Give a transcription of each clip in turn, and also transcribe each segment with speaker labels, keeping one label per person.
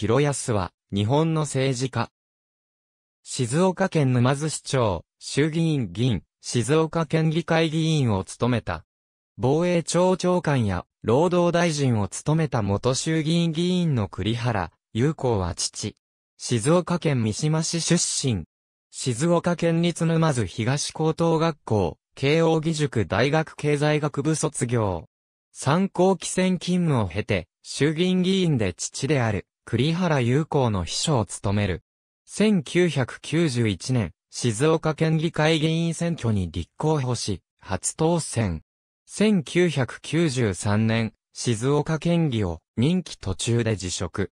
Speaker 1: 広安は、日本の政治家。静岡県沼津市長、衆議院議員、静岡県議会議員を務めた。防衛庁長官や労働大臣を務めた元衆議院議員の栗原優子は父。静岡県三島市出身。静岡県立沼津東高等学校、慶応義塾大学経済学部卒業。参考期選勤務を経て、衆議院議員で父である、栗原友好の秘書を務める。1991年、静岡県議会議員選挙に立候補し、初当選。1993年、静岡県議を任期途中で辞職。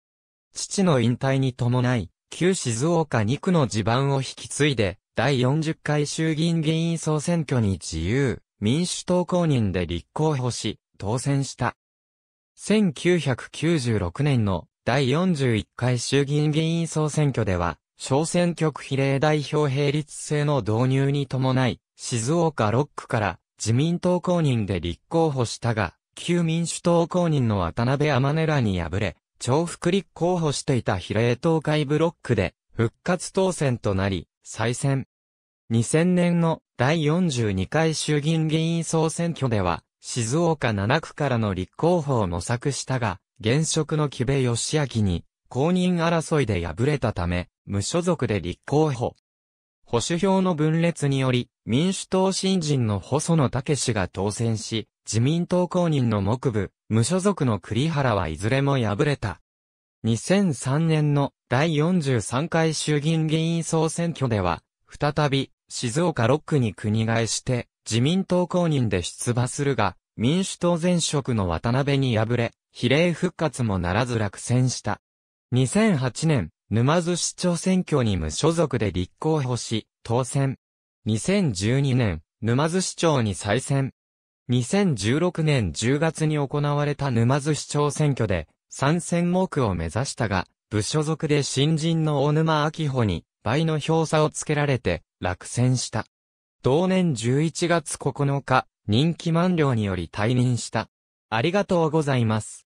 Speaker 1: 父の引退に伴い、旧静岡2区の地盤を引き継いで、第40回衆議院議員総選挙に自由、民主党公認で立候補し、当選した。1996年の第41回衆議院議員総選挙では、小選挙区比例代表並立制の導入に伴い、静岡6区から自民党公認で立候補したが、旧民主党公認の渡辺天音らに敗れ、重複立候補していた比例東海ブロックで復活当選となり、再選。2000年の第42回衆議院議員総選挙では、静岡7区からの立候補を模索したが、現職の木部義明に公認争いで敗れたため、無所属で立候補。保守票の分裂により、民主党新人の細野武氏が当選し、自民党公認の木部、無所属の栗原はいずれも敗れた。2003年の第43回衆議院議員総選挙では、再び静岡6区に国替えして自民党公認で出馬するが、民主党前職の渡辺に敗れ、比例復活もならず落選した。2008年、沼津市長選挙に無所属で立候補し、当選。2012年、沼津市長に再選。2016年10月に行われた沼津市長選挙で、参戦目を目指したが、部所属で新人の大沼明穂に倍の票差をつけられて落選した。同年11月9日、任期満了により退任した。ありがとうございます。